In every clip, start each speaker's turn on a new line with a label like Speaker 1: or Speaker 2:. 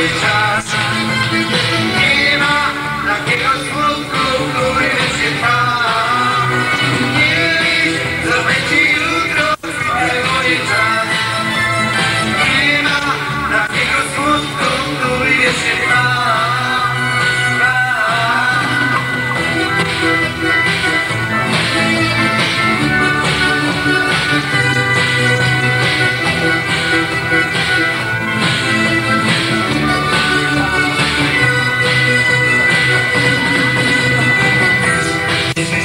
Speaker 1: Every time.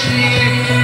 Speaker 1: śmiech